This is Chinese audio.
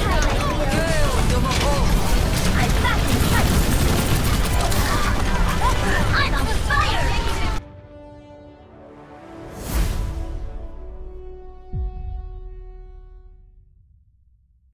太来了